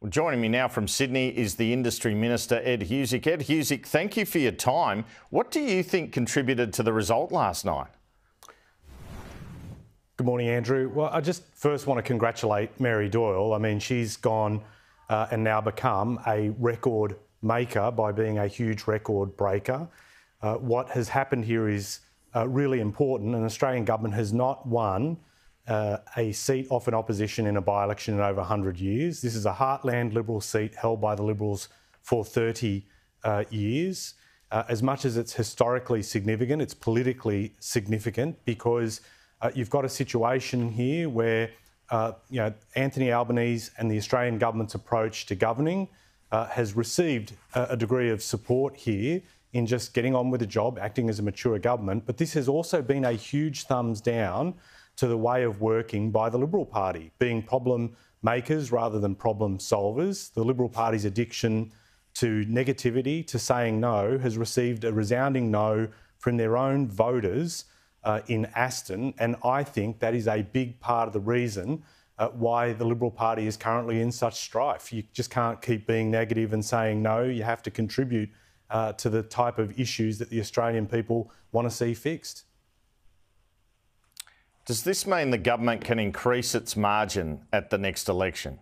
Well, joining me now from Sydney is the Industry Minister, Ed Husic. Ed Husic, thank you for your time. What do you think contributed to the result last night? Good morning, Andrew. Well, I just first want to congratulate Mary Doyle. I mean, she's gone uh, and now become a record maker by being a huge record breaker. Uh, what has happened here is uh, really important. An Australian government has not won uh, a seat off an opposition in a by election in over 100 years. This is a heartland Liberal seat held by the Liberals for 30 uh, years. Uh, as much as it's historically significant, it's politically significant because uh, you've got a situation here where uh, you know, Anthony Albanese and the Australian government's approach to governing uh, has received a, a, degree of support here in just getting on with the job, acting as a mature government. But this has also been a huge thumbs down to the way of working by the Liberal Party, being problem makers rather than problem solvers. The Liberal Party's addiction to negativity, to saying no, has received a resounding no from their own voters uh, in Aston. And I think that is a big part of the reason uh, why the Liberal Party is currently in such strife. You just can't keep being negative and saying no. You have to contribute uh, to the type of issues that the Australian people want to see fixed. Does this mean the government can increase its margin at the next election?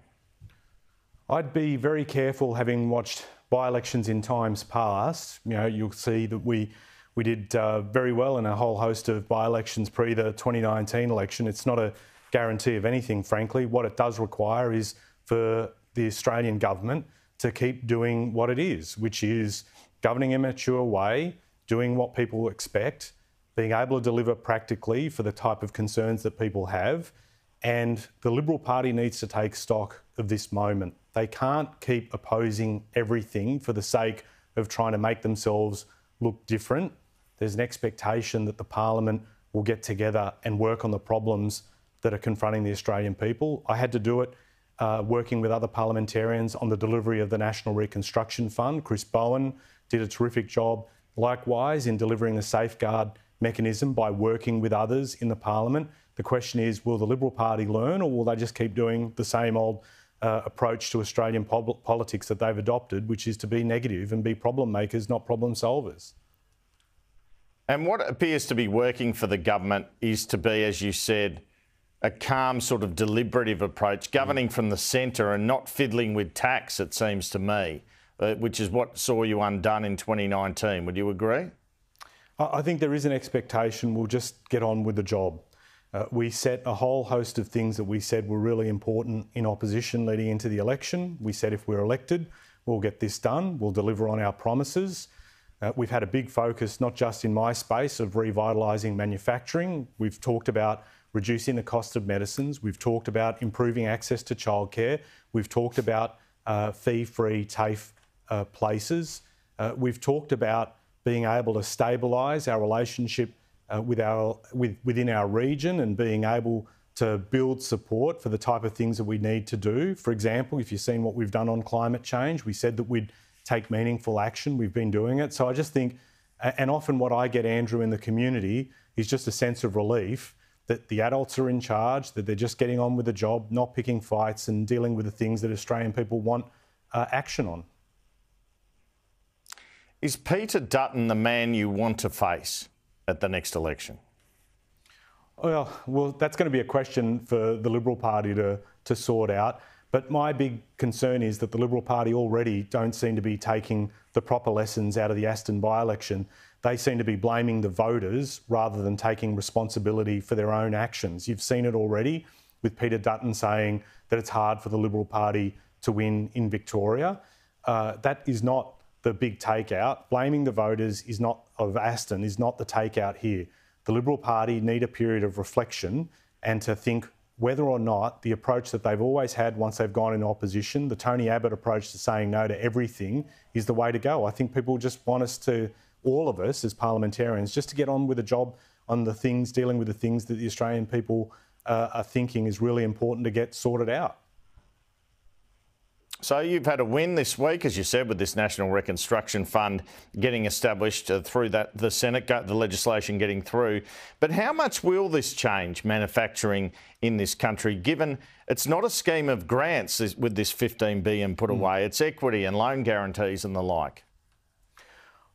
I'd be very careful having watched by elections in times past. You know, you'll see that we we did uh, very well in a whole host of by elections pre the 2019 election. It's not a guarantee of anything, frankly. What it does require is for the Australian government to keep doing what it is, which is governing in a mature way, doing what people expect, being able to deliver practically for the type of concerns that people have. And the Liberal Party needs to take stock of this moment. They can't keep opposing everything for the sake of trying to make themselves look different there's an expectation that the Parliament will get together and work on the problems that are confronting the Australian people. I had to do it uh, working with other parliamentarians on the delivery of the National Reconstruction Fund. Chris Bowen did a terrific job, likewise, in delivering the safeguard mechanism by working with others in the Parliament. The question is will the Liberal Party learn or will they just keep doing the same old uh, approach to Australian politics that they've adopted, which is to be negative and be problem makers, not problem solvers? And what appears to be working for the government is to be, as you said, a calm, sort of deliberative approach, governing from the centre and not fiddling with tax, it seems to me, uh, which is what saw you undone in 2019. Would you agree? I think there is an expectation we'll just get on with the job. Uh, we set a whole host of things that we said were really important in opposition leading into the election. We said if we're elected, we'll get this done, we'll deliver on our promises. Uh, we've had a big focus, not just in my space, of revitalising manufacturing. We've talked about reducing the cost of medicines. We've talked about improving access to childcare. We've talked about uh, fee-free TAFE uh, places. Uh, we've talked about being able to stabilise our relationship uh, with our with, within our region and being able to build support for the type of things that we need to do. For example, if you've seen what we've done on climate change, we said that we'd take meaningful action. We've been doing it. So I just think, and often what I get, Andrew, in the community is just a sense of relief that the adults are in charge, that they're just getting on with the job, not picking fights and dealing with the things that Australian people want uh, action on. Is Peter Dutton the man you want to face at the next election? Well, well, that's going to be a question for the Liberal Party to, to sort out. But my big concern is that the Liberal Party already don't seem to be taking the proper lessons out of the Aston by election. They seem to be blaming the voters rather than taking responsibility for their own actions. You've seen it already with Peter Dutton saying that it's hard for the Liberal Party to win in Victoria. Uh, that is not the big takeout. Blaming the voters is not of Aston is not the takeout here. The Liberal Party need a period of reflection and to think whether or not the approach that they've always had once they've gone in opposition, the Tony Abbott approach to saying no to everything, is the way to go. I think people just want us to, all of us as parliamentarians, just to get on with the job on the things, dealing with the things that the Australian people uh, are thinking is really important to get sorted out. So you've had a win this week, as you said, with this National Reconstruction Fund getting established uh, through that the Senate, the legislation getting through. But how much will this change manufacturing in this country, given it's not a scheme of grants with this 15 billion put hmm. away, it's equity and loan guarantees and the like?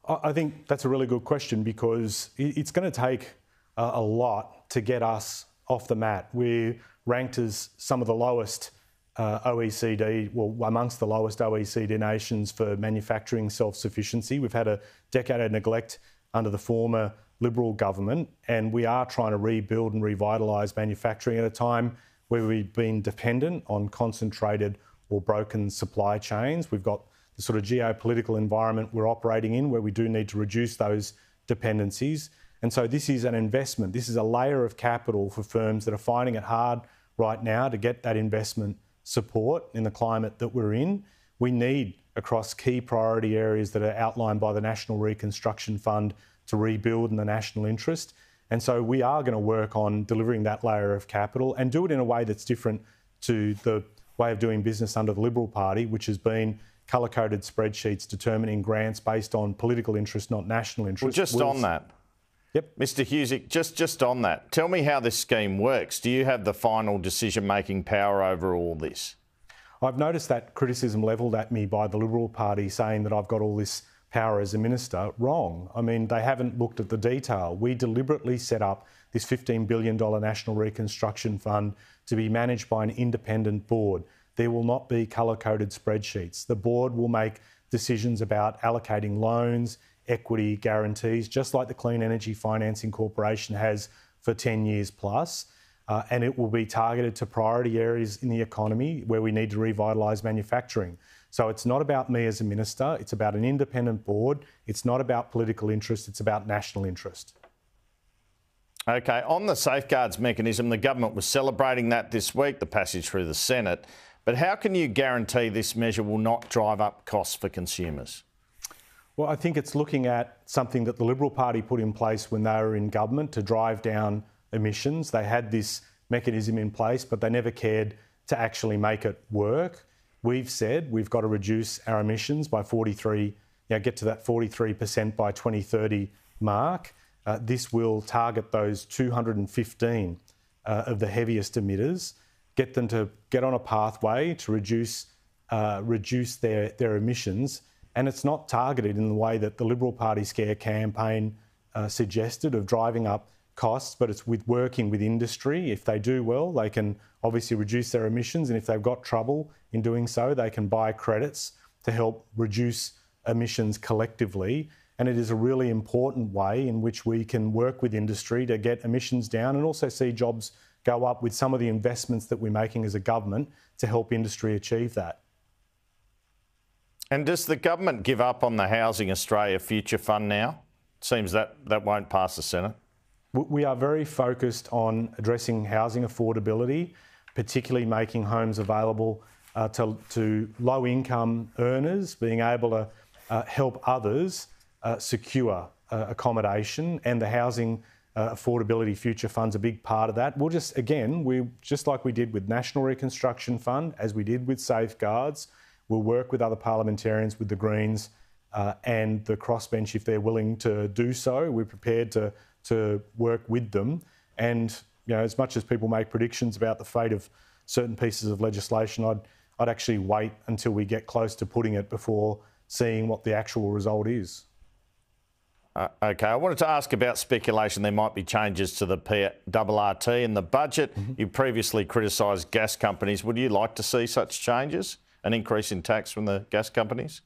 I think that's a really good question because it's going to take a lot to get us off the mat. We're ranked as some of the lowest uh, OECD, well, amongst the lowest OECD nations for manufacturing self sufficiency. We've had a decade of neglect under the former Liberal government, and we are trying to rebuild and revitalise manufacturing at a time where we've been dependent on concentrated or broken supply chains. We've got the sort of geopolitical environment we're operating in where we do need to reduce those dependencies. And so this is an investment. This is a layer of capital for firms that are finding it hard right now to get that investment support in the climate that we're in. We need across key priority areas that are outlined by the National Reconstruction Fund to rebuild in the national interest. And so we are going to work on delivering that layer of capital and do it in a way that's different to the way of doing business under the Liberal Party, which has been colour coded spreadsheets determining grants based on political interest, not national interest. Well, just we'll on that. Yep. Mr. Husic, just, just on that, tell me how this scheme works. Do you have the final decision making power over all this? I've noticed that criticism levelled at me by the Liberal Party saying that I've got all this power as a minister. Wrong. I mean, they haven't looked at the detail. We deliberately set up this $15 billion National Reconstruction Fund to be managed by an independent board. There will not be colour coded spreadsheets. The board will make decisions about allocating loans, equity guarantees, just like the Clean Energy Financing Corporation has for 10 years plus. Uh, and it will be targeted to priority areas in the economy where we need to revitalise manufacturing. So it's not about me as a minister, it's about an independent board. It's not about political interest, it's about national interest. Okay, on the safeguards mechanism, the government was celebrating that this week, the passage through the Senate. But how can you guarantee this measure will not drive up costs for consumers? Well, I think it's looking at something that the Liberal Party put in place when they were in government to drive down emissions. They had this mechanism in place, but they never cared to actually make it work. We've said we've got to reduce our emissions by 43, you know, get to that 43% by 2030 mark. Uh, this will target those 215 uh, of the heaviest emitters, get them to get on a pathway to reduce uh, reduce their, their emissions and it's not targeted in the way that the Liberal Party Scare campaign uh, suggested of driving up costs, but it's with working with industry. If they do well, they can obviously reduce their emissions, and if they've got trouble in doing so, they can buy credits to help reduce emissions collectively. And it is a really important way in which we can work with industry to get emissions down and also see jobs go up with some of the investments that we're making as a government to help industry achieve that. And does the government give up on the Housing Australia Future Fund now? It Seems that that won't pass the Senate. We are very focused on addressing housing affordability, particularly making homes available uh, to, to low income earners, being able to uh, help others uh, secure uh, accommodation, and the Housing uh, Affordability Future Fund's a big part of that. We'll just, again, we just like we did with National Reconstruction Fund, as we did with Safeguards, We'll work with other parliamentarians, with the Greens uh, and the crossbench if they're willing to do so. We're prepared to, to work with them. And you know, as much as people make predictions about the fate of certain pieces of legislation, I'd, I'd actually wait until we get close to putting it before seeing what the actual result is. Uh, okay, I wanted to ask about speculation. There might be changes to the PRRT in the budget. Mm-hmm. You previously criticised gas companies. Would you like to see such changes? An increase in tax from the gas companies?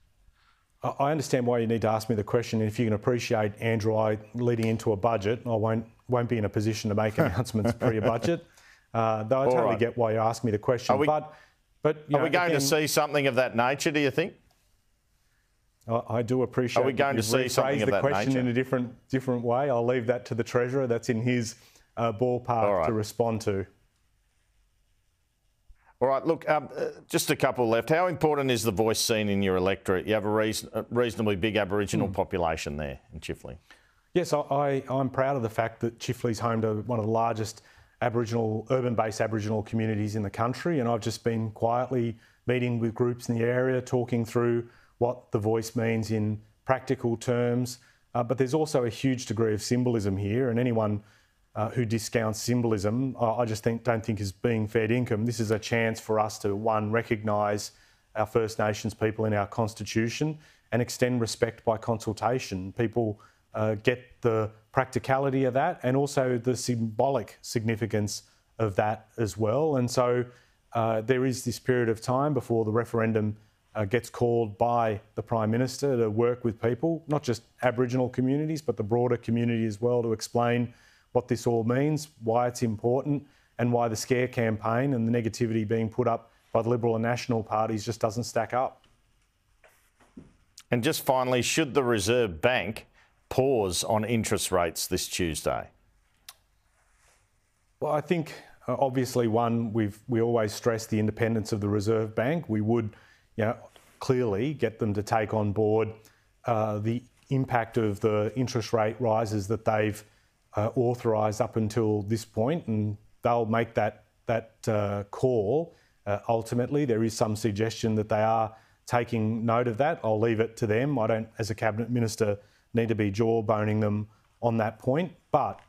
I understand why you need to ask me the question. If you can appreciate Andrew, I leading into a budget, I won't won't be in a position to make announcements pre a budget. Uh, though I All totally right. get why you ask me the question. Are we, but but are know, we going again, to see something of that nature? Do you think? I, I do appreciate. Are we going to see something of the question nature? in a different different way? I'll leave that to the treasurer. That's in his uh, ballpark right. to respond to. All right, look, um, uh, just a couple left. How important is the voice scene in your electorate? You have a, reason, a reasonably big Aboriginal mm. population there in Chifley. Yes, I, am proud of the fact that Chifley is home to one of the largest Aboriginal, urban based Aboriginal communities in the country, and I've just been quietly meeting with groups in the area, talking through what the voice means in practical terms. Uh, but there's also a huge degree of symbolism here, and anyone uh, who discounts symbolism, I just think don't think is being fair income. This is a chance for us to one recognise our First Nations people in our constitution and extend respect by consultation. People uh, get the practicality of that and also the symbolic significance of that as well. And so uh, there is this period of time before the referendum uh, gets called by the Prime Minister to work with people, not just Aboriginal communities, but the broader community as well, to explain what this all means, why it's important, and why the scare campaign and the negativity being put up by the Liberal and National parties just doesn't stack up. And just finally, should the Reserve Bank pause on interest rates this Tuesday? Well, I think uh, obviously one we've we always stress the independence of the Reserve Bank. We would, you know, clearly get them to take on board uh, the impact of the interest rate rises that they've uh, authorised up until this point, and they'll make that that uh, call. Uh, ultimately, there is some suggestion that they are taking note of that. I'll leave it to them. I don't, as a cabinet minister, need to be jawboning them on that point. But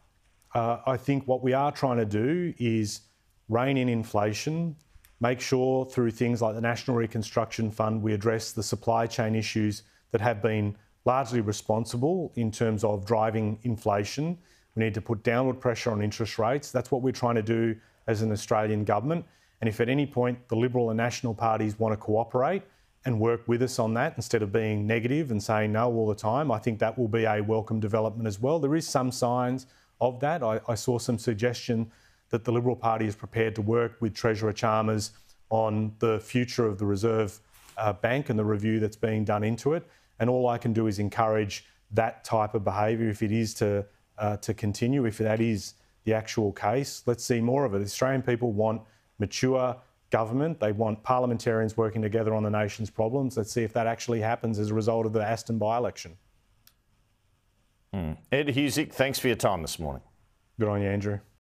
uh, I think what we are trying to do is rein in inflation, make sure through things like the National Reconstruction Fund we address the supply chain issues that have been largely responsible in terms of driving inflation. We need to put downward pressure on interest rates. That's what we're trying to do as an Australian government. And if at any point the Liberal and National parties want to cooperate and work with us on that instead of being negative and saying no all the time, I think that will be a welcome development as well. There is some signs of that. I, I saw some suggestion that the Liberal Party is prepared to work with Treasurer Chalmers on the future of the Reserve uh, Bank and the review that's being done into it. And all I can do is encourage that type of behaviour if it is to uh, to continue. If that is the actual case, let's see more of it. Australian people want mature government. They want parliamentarians working together on the nation's problems. Let's see if that actually happens as a result of the Aston by-election. Mm. Ed Husic, thanks for your time this morning. Good on you, Andrew.